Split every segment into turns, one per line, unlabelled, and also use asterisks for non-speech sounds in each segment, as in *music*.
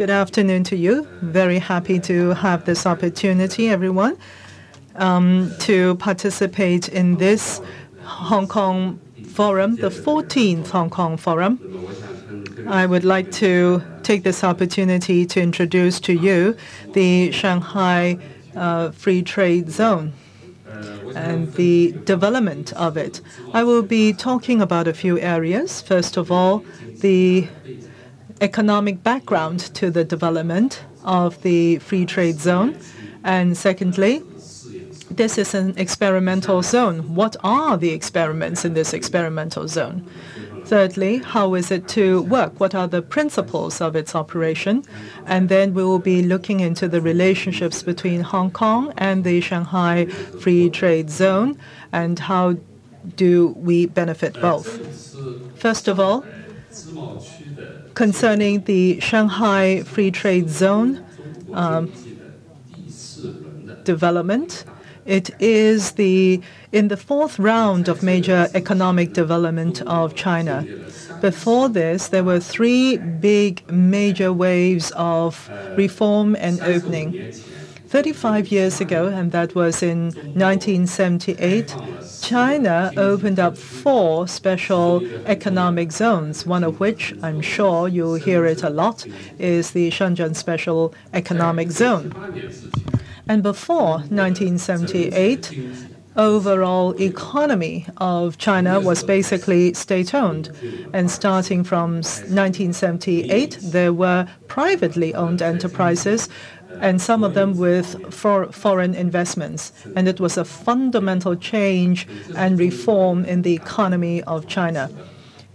Good afternoon to you. Very happy to have this opportunity, everyone, um, to participate in this Hong Kong Forum, the 14th Hong Kong Forum. I would like to take this opportunity to introduce to you the Shanghai uh, Free Trade Zone and the development of it. I will be talking about a few areas. First of all, the economic background to the development of the free trade zone. And secondly, this is an experimental zone. What are the experiments in this experimental zone? Thirdly, how is it to work? What are the principles of its operation? And then we will be looking into the relationships between Hong Kong and the Shanghai Free Trade Zone and how do we benefit both. First of all, concerning the Shanghai Free Trade Zone um, development, it is the in the fourth round of major economic development of China. Before this, there were three big major waves of reform and opening. 35 years ago, and that was in 1978, China opened up four special economic zones, one of which I'm sure you'll hear it a lot, is the Shenzhen Special Economic Zone. And before 1978, overall economy of China was basically state-owned. And starting from 1978, there were privately owned enterprises and some of them with for foreign investments. And it was a fundamental change and reform in the economy of China.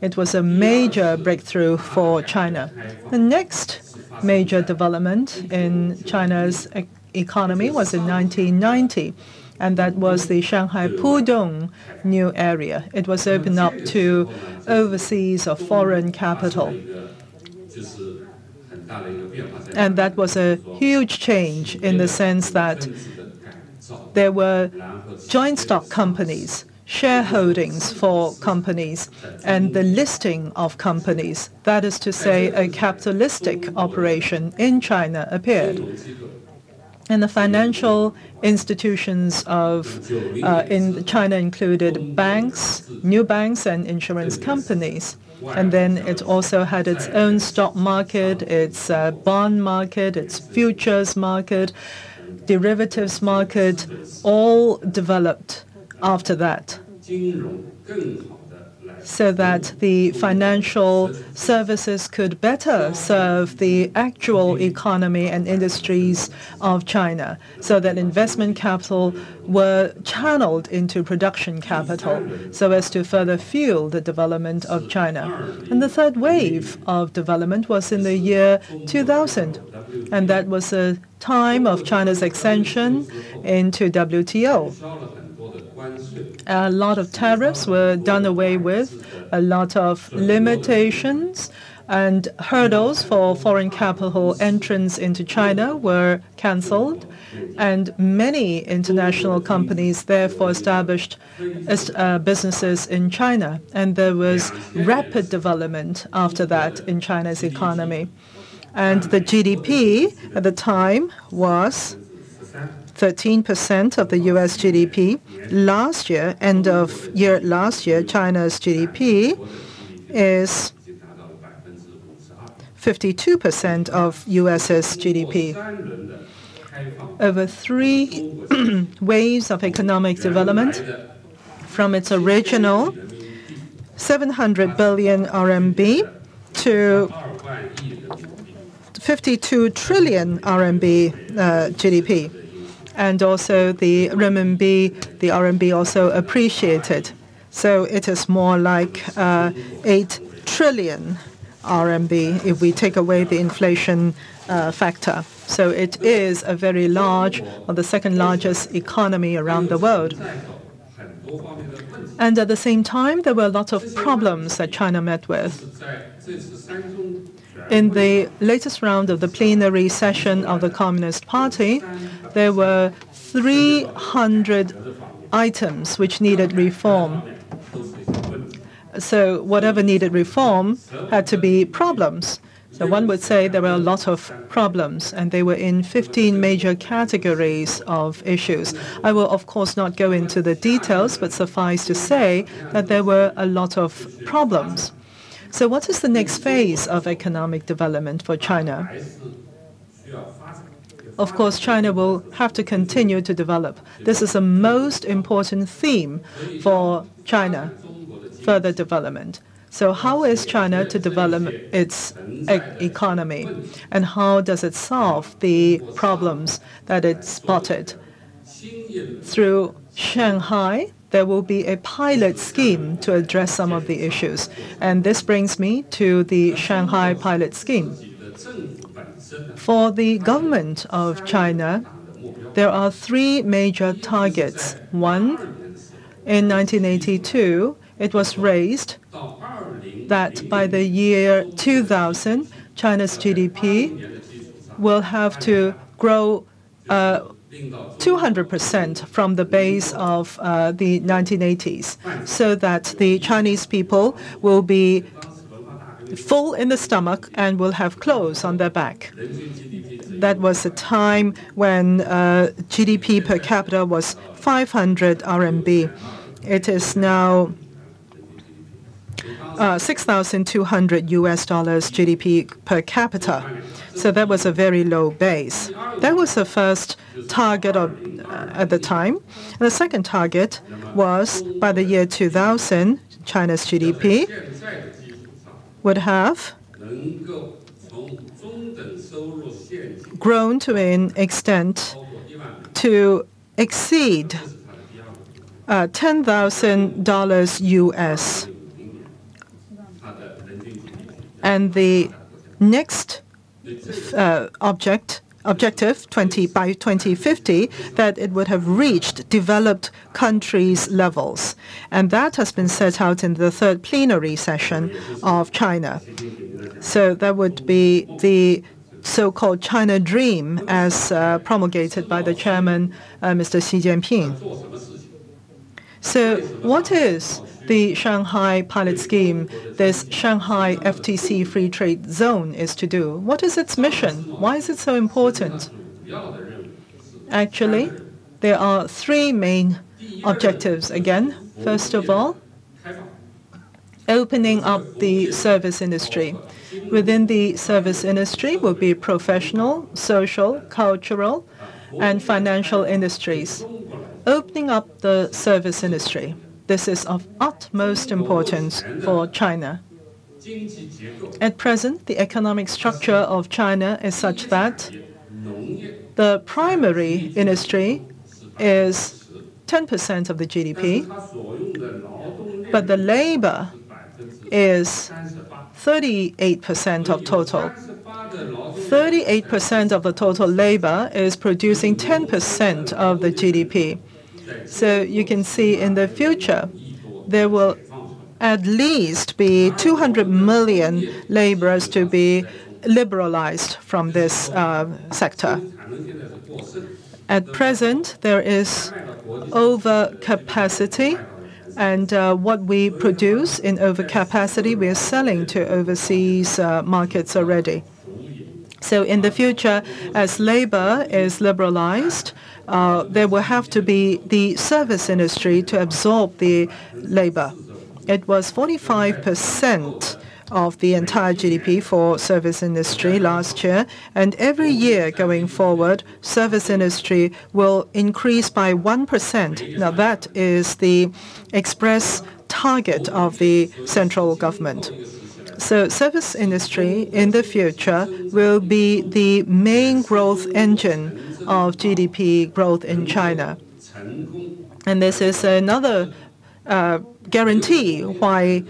It was a major breakthrough for China. The next major development in China's economy was in 1990, and that was the Shanghai Pudong new area. It was opened up to overseas or foreign capital. And that was a huge change in the sense that there were joint stock companies, shareholdings for companies, and the listing of companies. That is to say, a capitalistic operation in China appeared and the financial institutions of uh, in China included banks, new banks, and insurance companies. And then it also had its own stock market, its uh, bond market, its futures market, derivatives market, all developed after that so that the financial services could better serve the actual economy and industries of China, so that investment capital were channeled into production capital so as to further fuel the development of China. And the third wave of development was in the year 2000, and that was a time of China's extension into WTO. A lot of tariffs were done away with, a lot of limitations and hurdles for foreign capital entrance into China were cancelled, and many international companies therefore established uh, businesses in China. And there was rapid development after that in China's economy. And the GDP at the time was 13% of the US GDP. Last year, end of year last year, China's GDP is 52% of US's GDP. Over three *clears throat* waves of economic development from its original 700 billion RMB to 52 trillion RMB uh, GDP and also the renminbi, the RMB also appreciated. So it is more like uh, 8 trillion RMB if we take away the inflation uh, factor. So it is a very large, or the second largest economy around the world. And at the same time, there were a lot of problems that China met with. In the latest round of the plenary session of the Communist Party, there were 300 items which needed reform. So whatever needed reform had to be problems. So one would say there were a lot of problems, and they were in 15 major categories of issues. I will, of course, not go into the details, but suffice to say that there were a lot of problems. So what is the next phase of economic development for China? Of course, China will have to continue to develop. This is the most important theme for China, further development. So how is China to develop its e economy? And how does it solve the problems that it spotted? Through Shanghai, there will be a pilot scheme to address some of the issues. And this brings me to the Shanghai pilot scheme. For the government of China, there are three major targets. One, in 1982, it was raised that by the year 2000, China's GDP will have to grow uh, 200% from the base of uh, the 1980s, so that the Chinese people will be full in the stomach and will have clothes on their back. That was a time when uh, GDP per capita was 500 RMB. It is now uh, 6,200 US dollars GDP per capita. So that was a very low base. That was the first target of, uh, at the time. And the second target was by the year 2000, China's GDP would have grown to an extent to exceed uh, $10,000 US. And the next uh, object objective 20 by 2050 that it would have reached developed countries levels and that has been set out in the third plenary session of China so that would be the so-called China Dream as uh, promulgated by the chairman uh, Mr. Xi Jinping so what is the Shanghai pilot scheme, this Shanghai FTZ free trade zone, is to do? What is its mission? Why is it so important? Actually, there are three main objectives again. First of all, opening up the service industry. Within the service industry will be professional, social, cultural, and financial industries. Opening up the service industry. This is of utmost importance for China. At present, the economic structure of China is such that the primary industry is 10% of the GDP, but the labor is 38% of total. 38% of the total labor is producing 10% of the GDP. So you can see in the future, there will at least be 200 million laborers to be liberalized from this uh, sector. At present, there is overcapacity, and uh, what we produce in overcapacity, we are selling to overseas uh, markets already. So in the future, as labor is liberalized, uh, there will have to be the service industry to absorb the labor. It was 45% of the entire GDP for service industry last year, and every year going forward, service industry will increase by 1%. Now that is the express target of the central government. So service industry in the future will be the main growth engine of GDP growth in China. And this is another uh, guarantee why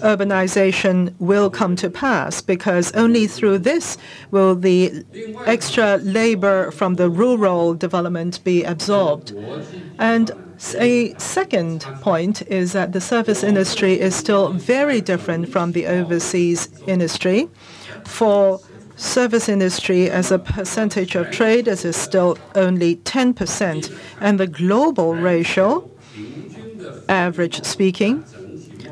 urbanization will come to pass because only through this will the extra labor from the rural development be absorbed. And a second point is that the service industry is still very different from the overseas industry. For service industry as a percentage of trade is still only 10%, and the global ratio, average speaking,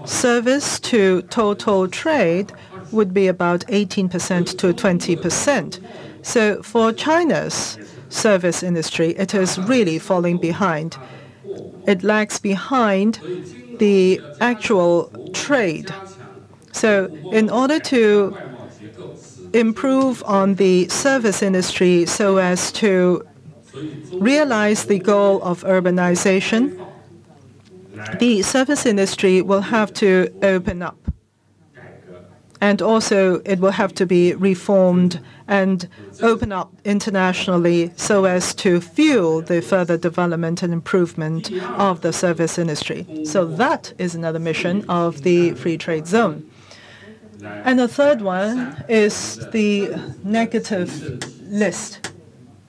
service to total trade would be about 18% to 20%. So for China's service industry, it is really falling behind. It lags behind the actual trade. So in order to improve on the service industry so as to realize the goal of urbanization, the service industry will have to open up. And also, it will have to be reformed and open up internationally so as to fuel the further development and improvement of the service industry. So that is another mission of the free trade zone. And the third one is the negative list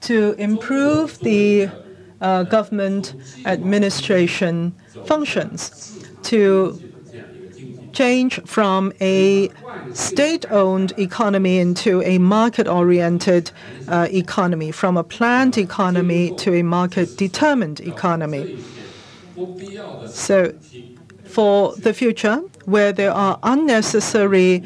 to improve the uh, government administration functions to change from a state-owned economy into a market-oriented uh, economy, from a planned economy to a market-determined economy. So for the future, where there are unnecessary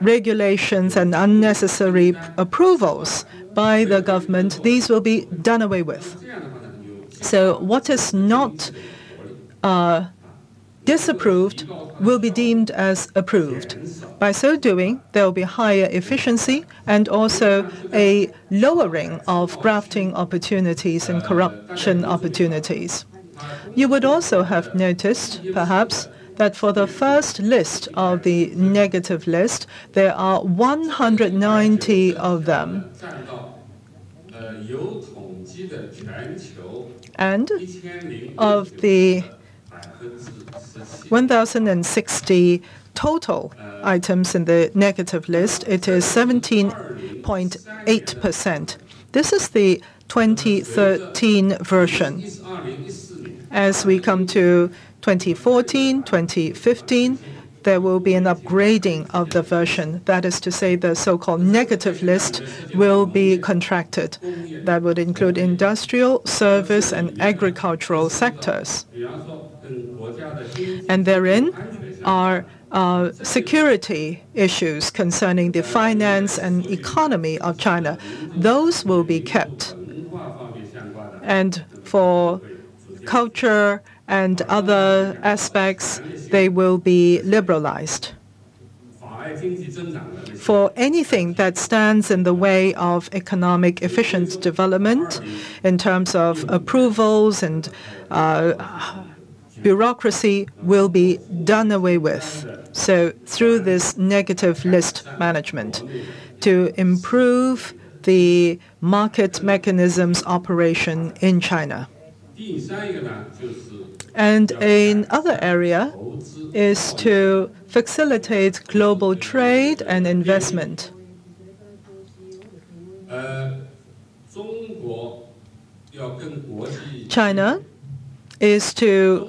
regulations and unnecessary approvals by the government, these will be done away with. So what is not uh, disapproved will be deemed as approved. By so doing, there will be higher efficiency and also a lowering of grafting opportunities and corruption opportunities. You would also have noticed, perhaps, that for the first list of the negative list, there are 190 of them. And of the 1,060 total items in the negative list, it is 17.8%. This is the 2013 version. As we come to 2014, 2015, there will be an upgrading of the version. That is to say, the so-called negative list will be contracted. That would include industrial, service, and agricultural sectors. And therein are uh, security issues concerning the finance and economy of China. Those will be kept. And for culture and other aspects, they will be liberalized. For anything that stands in the way of economic efficient development in terms of approvals and uh, bureaucracy will be done away with. So through this negative list management to improve the market mechanisms operation in China. And another area is to facilitate global trade and investment. China is to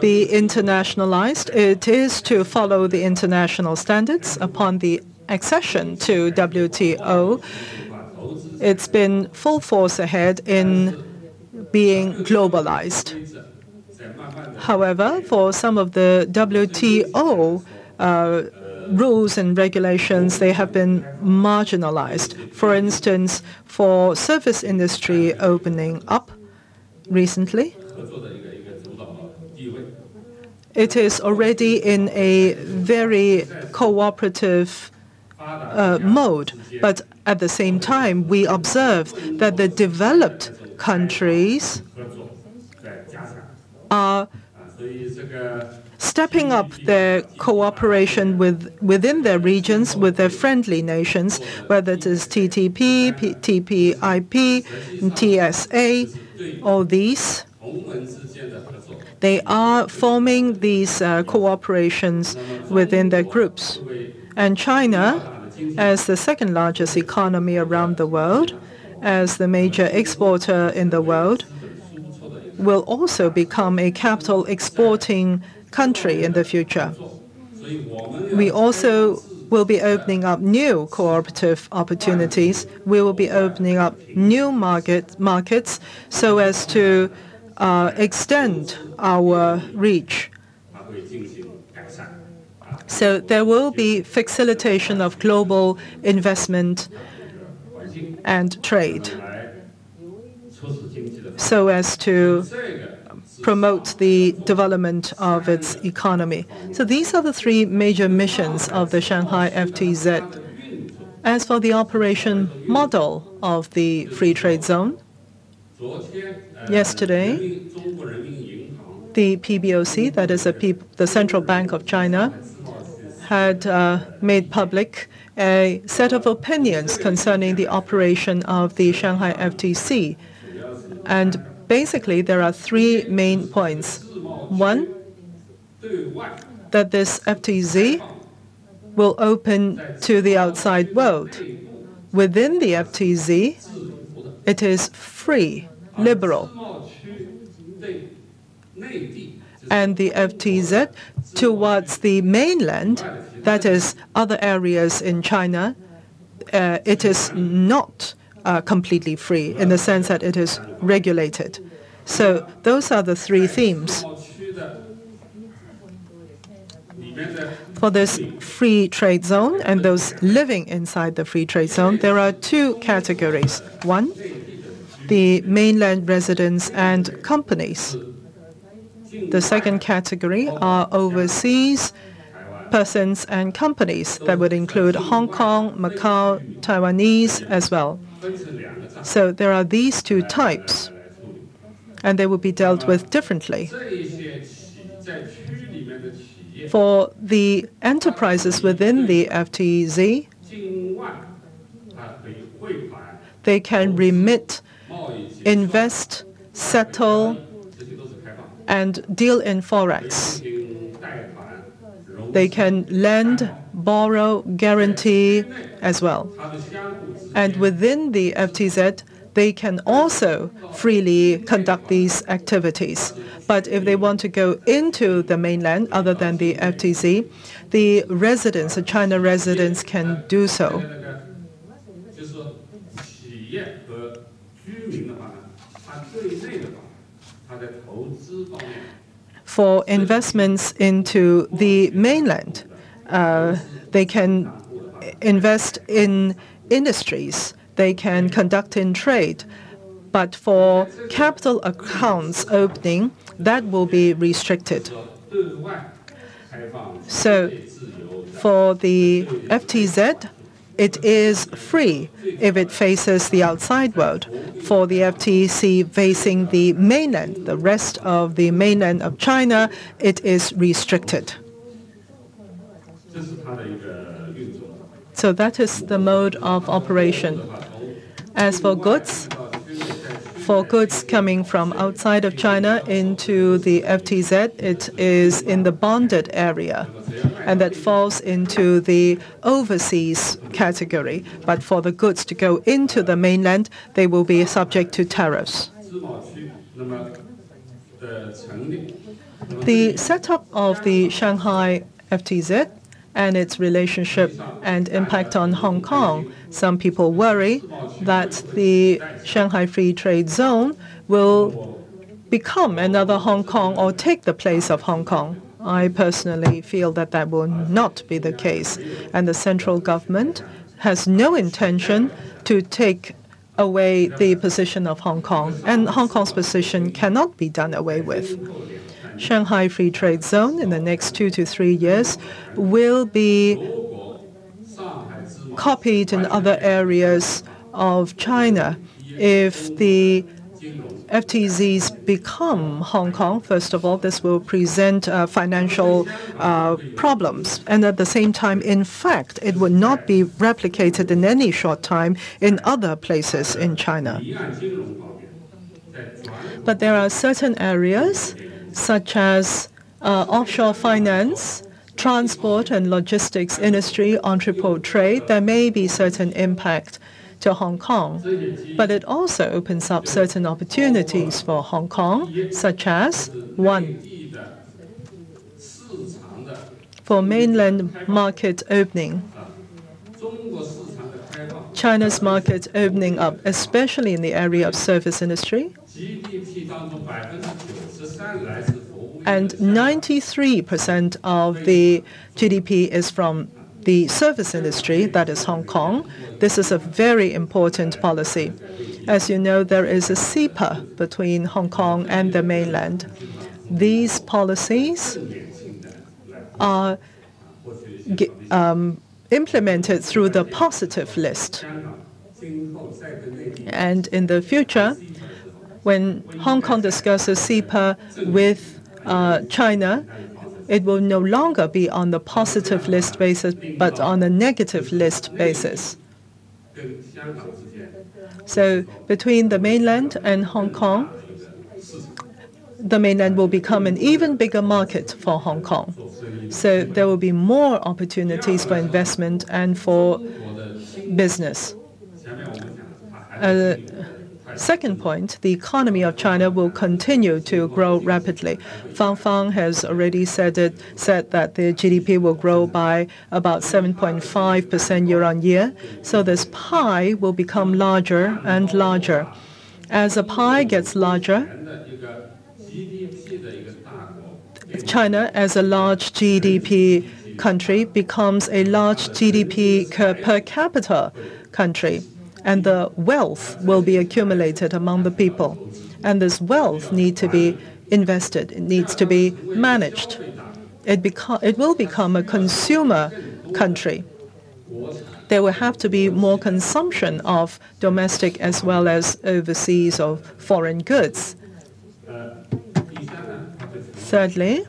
be internationalized. It is to follow the international standards upon the accession to WTO. It's been full force ahead in being globalized. However, for some of the WTO uh, rules and regulations, they have been marginalized. For instance, for service industry opening up recently, it is already in a very cooperative uh, mode. But at the same time, we observe that the developed countries are stepping up their cooperation with, within their regions with their friendly nations, whether it is TTP, TPIP, TSA, all these. They are forming these uh, cooperations within their groups. And China, as the second largest economy around the world, as the major exporter in the world, will also become a capital exporting country in the future. We also will be opening up new cooperative opportunities. We will be opening up new market, markets so as to uh, extend our reach. So there will be facilitation of global investment and trade so as to promote the development of its economy. So these are the three major missions of the Shanghai FTZ. As for the operation model of the free trade zone, yesterday, the PBOC, that is the Central Bank of China, had uh, made public a set of opinions concerning the operation of the Shanghai FTZ. And basically, there are three main points. One, that this FTZ will open to the outside world. Within the FTZ, it is free, liberal. And the FTZ towards the mainland, that is, other areas in China, uh, it is not uh, completely free in the sense that it is regulated. So those are the three themes. For this free trade zone and those living inside the free trade zone, there are two categories. One, the mainland residents and companies. The second category are overseas persons and companies that would include Hong Kong, Macau, Taiwanese as well. So there are these two types, and they will be dealt with differently. For the enterprises within the FTZ, they can remit, invest, settle, and deal in forex. They can lend, borrow, guarantee as well. And within the FTZ, they can also freely conduct these activities. But if they want to go into the mainland other than the FTZ, the residents, the China residents, can do so. For investments into the mainland, uh, they can invest in industries, they can conduct in trade. But for capital accounts opening, that will be restricted. So for the FTZ, it is free if it faces the outside world. For the FTZ facing the mainland, the rest of the mainland of China, it is restricted. So that is the mode of operation. As for goods, for goods coming from outside of China into the FTZ, it is in the bonded area, and that falls into the overseas category. But for the goods to go into the mainland, they will be subject to tariffs. The setup of the Shanghai FTZ and its relationship and impact on Hong Kong. Some people worry that the Shanghai Free Trade Zone will become another Hong Kong or take the place of Hong Kong. I personally feel that that will not be the case, and the central government has no intention to take away the position of Hong Kong, and Hong Kong's position cannot be done away with. Shanghai Free Trade Zone in the next two to three years will be copied in other areas of China. If the FTZs become Hong Kong, first of all, this will present uh, financial uh, problems. And at the same time, in fact, it would not be replicated in any short time in other places in China. But there are certain areas such as uh, offshore finance, transport and logistics industry, entrepot trade, there may be certain impact to Hong Kong. But it also opens up certain opportunities for Hong Kong, such as one, for mainland market opening. China's market opening up, especially in the area of service industry and 93% of the GDP is from the service industry, that is Hong Kong. This is a very important policy. As you know, there is a CEPA between Hong Kong and the mainland. These policies are um, implemented through the positive list. And in the future, when Hong Kong discusses CEPA with uh, China, it will no longer be on the positive list basis, but on a negative list basis. So between the mainland and Hong Kong, the mainland will become an even bigger market for Hong Kong. So there will be more opportunities for investment and for business. Uh, Second point, the economy of China will continue to grow rapidly. Fang Fang has already said it, said that the GDP will grow by about 7.5% year on year. So this pie will become larger and larger. As a pie gets larger, China, as a large GDP country, becomes a large GDP per capita country and the wealth will be accumulated among the people. And this wealth needs to be invested, it needs to be managed. It, beco- it will become a consumer country. There will have to be more consumption of domestic as well as overseas or foreign goods. Thirdly,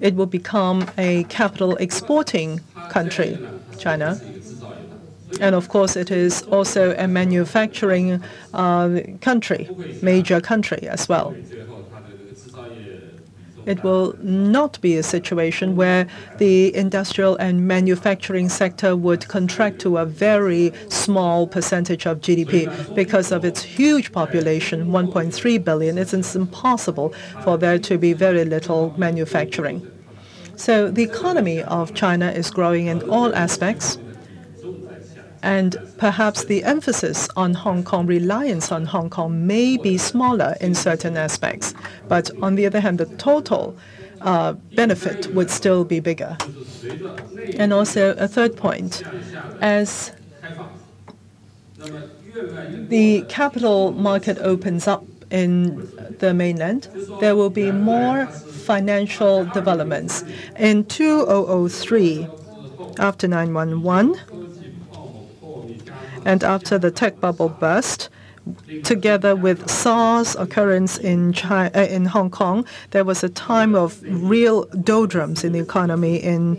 it will become a capital exporting country, China. And of course, it is also a manufacturing uh, country, major country as well. It will not be a situation where the industrial and manufacturing sector would contract to a very small percentage of GDP because of its huge population, 1.3 billion. It's impossible for there to be very little manufacturing. So the economy of China is growing in all aspects and perhaps the emphasis on Hong Kong, reliance on Hong Kong may be smaller in certain aspects. But on the other hand, the total uh, benefit would still be bigger. And also a third point, as the capital market opens up in the mainland, there will be more financial developments. In 2003, after 911, and after the tech bubble burst, together with SARS occurrence in China, uh, in Hong Kong, there was a time of real doldrums in the economy in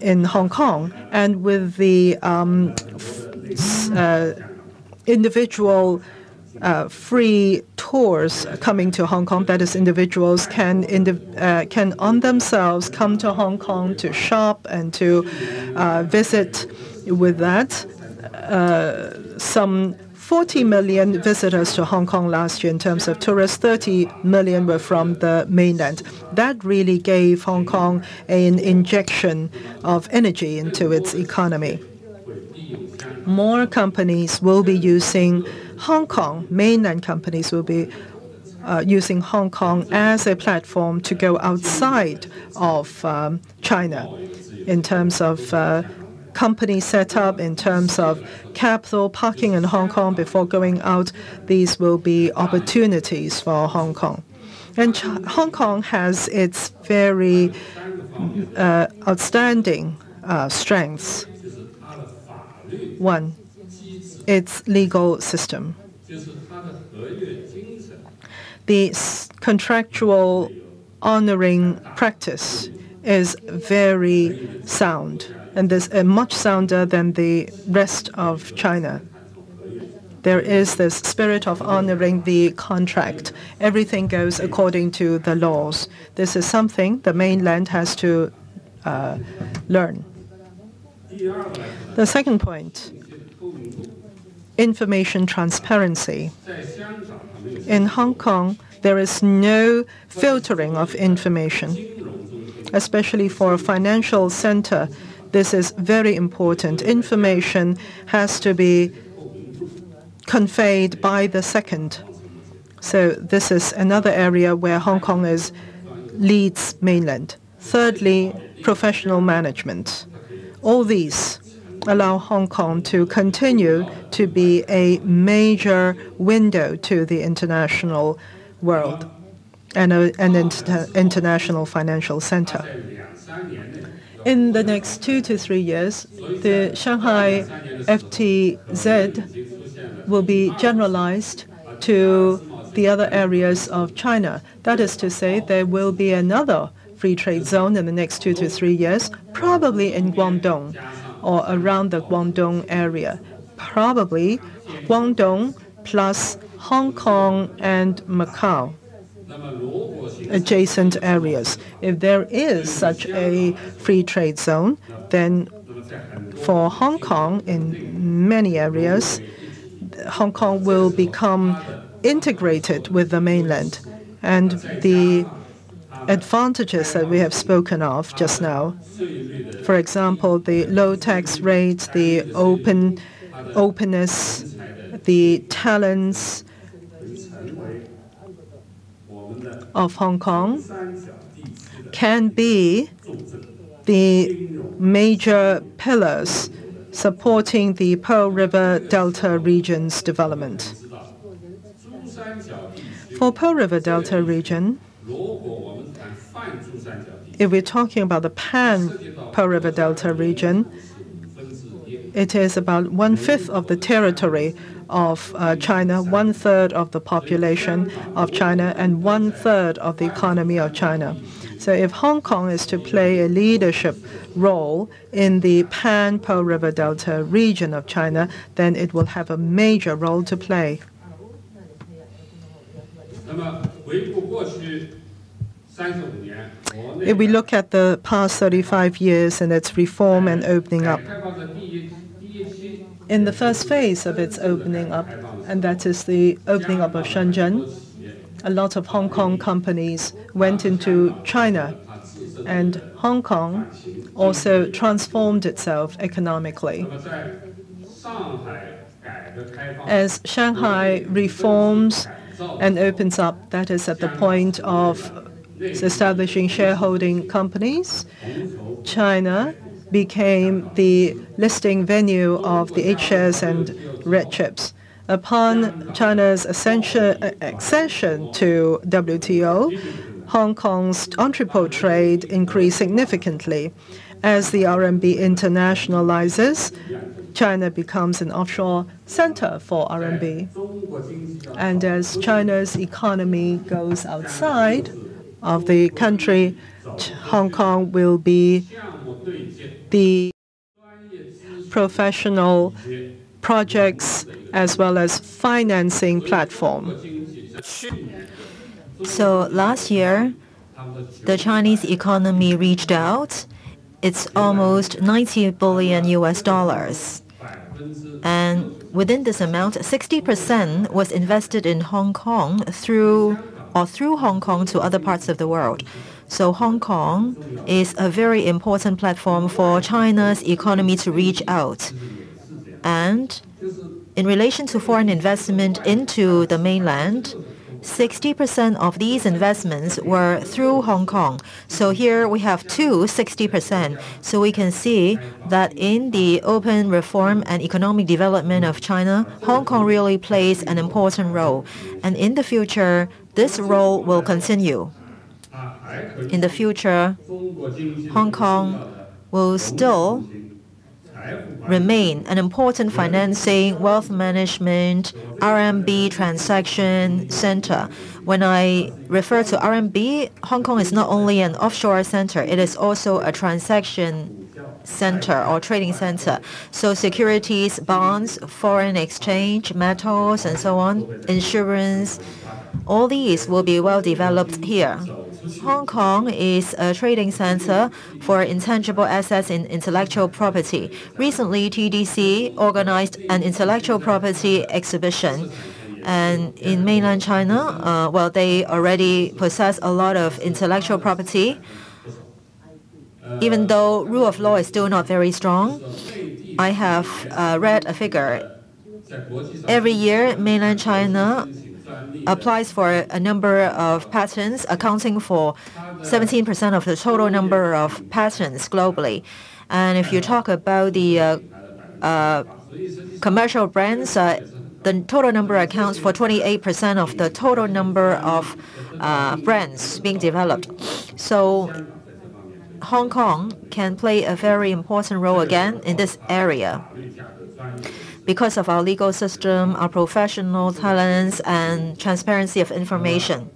in Hong Kong, and with the um, uh, individual uh, free tours coming to Hong Kong. That is, individuals can can on themselves come to Hong Kong to shop and to visit. With that, some 40 million visitors to Hong Kong last year in terms of tourists. 30 million were from the mainland. That really gave Hong Kong an injection of energy into its economy. More companies will be using Hong Kong, mainland companies will be uh, using Hong Kong as a platform to go outside of um, China in terms of uh, company set up in terms of capital parking in Hong Kong before going out, these will be opportunities for Hong Kong. And Hong Kong has its very uh, outstanding uh, strengths. One, its legal system. The contractual honoring practice is very sound and this is uh, much sounder than the rest of China. There is this spirit of honoring the contract. Everything goes according to the laws. This is something the mainland has to uh, learn. The second point information transparency. In Hong Kong, there is no filtering of information, especially for a financial center this is very important. Information has to be conveyed by the second. So this is another area where Hong Kong is leads mainland. Thirdly, professional management. All these allow Hong Kong to continue to be a major window to the international world and an inter international financial center. In the next two to three years, the Shanghai FTZ will be generalized to the other areas of China. That is to say, there will be another free trade zone in the next two to three years, probably in Guangdong or around the Guangdong area. Probably Guangdong plus Hong Kong and Macau adjacent areas. If there is such a free trade zone, then for Hong Kong, in many areas, Hong Kong will become integrated with the mainland. And the advantages that we have spoken of just now, for example, the low tax rates, the open openness, the talents of Hong Kong can be the major pillars supporting the Pearl River Delta region's development. For Pearl River Delta region, if we're talking about the pan Pearl River Delta region, it is about one fifth of the territory of uh, China, one third of the population of China, and one third of the economy of China. So, if Hong Kong is to play a leadership role in the pan Pearl River Delta region of China, then it will have a major role to play. If we look at the past 35 years and its reform and opening up, in the first phase of its opening up, and that is the opening up of Shenzhen, a lot of Hong Kong companies went into China, and Hong Kong also transformed itself economically. As Shanghai reforms and opens up, that is at the point of establishing shareholding companies, China became the listing venue of the H shares and red chips. Upon China's accession to WTO, Hong Kong's entrepot trade increased significantly. As the RMB internationalizes, China becomes an offshore center for RMB. And as China's economy goes outside, of the country, Hong Kong will be the professional projects as well as financing platform.
So last year, the Chinese economy reached out. It's almost 90 billion US dollars. And within this amount, 60% was invested in Hong Kong through or through Hong Kong to other parts of the world. So Hong Kong is a very important platform for China's economy to reach out. And in relation to foreign investment into the mainland, 60% of these investments were through Hong Kong. So here we have two 60%. So we can see that in the open reform and economic development of China, Hong Kong really plays an important role. And in the future, this role will continue. In the future, Hong Kong will still remain an important financing, wealth management, RMB transaction center. When I refer to RMB, Hong Kong is not only an offshore center, it is also a transaction center or trading center. So securities, bonds, foreign exchange, metals, and so on, insurance, all these will be well developed here. Hong Kong is a trading center for intangible assets in intellectual property. Recently, TDC organized an intellectual property exhibition. And in mainland China, uh, well, they already possess a lot of intellectual property. Even though rule of law is still not very strong, I have uh, read a figure. Every year, mainland China applies for a number of patents, accounting for 17% of the total number of patents globally. And if you talk about the uh, uh, commercial brands, uh, the total number accounts for 28% of the total number of uh, brands being developed. So Hong Kong can play a very important role again in this area because of our legal system, our professional talents, and transparency of information.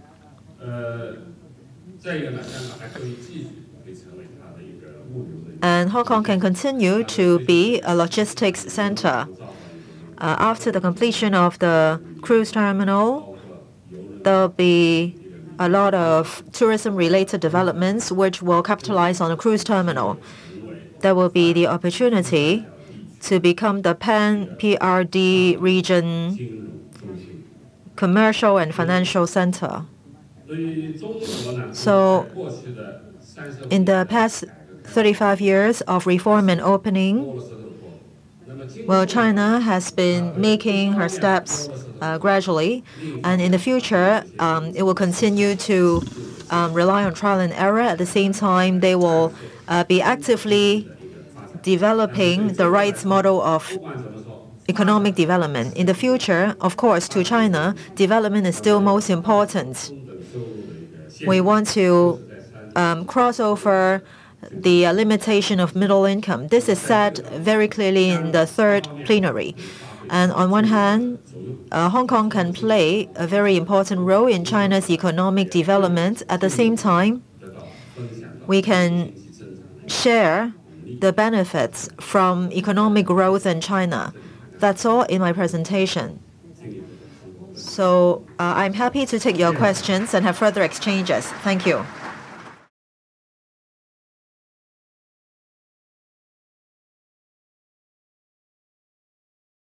And Hong Kong can continue to be a logistics center. Uh, after the completion of the cruise terminal, there'll be a lot of tourism-related developments which will capitalize on the cruise terminal. There will be the opportunity to become the pan-PRD region commercial and financial center. So in the past 35 years of reform and opening, well, China has been making her steps uh, gradually, and in the future, um, it will continue to um, rely on trial and error. At the same time, they will uh, be actively developing the right model of economic development. In the future, of course, to China, development is still most important. We want to um, cross over the uh, limitation of middle income. This is said very clearly in the third plenary. And on one hand, uh, Hong Kong can play a very important role in China's economic development. At the same time, we can share the benefits from economic growth in China. That's all in my presentation. So uh, I'm happy to take your questions and have further exchanges. Thank you.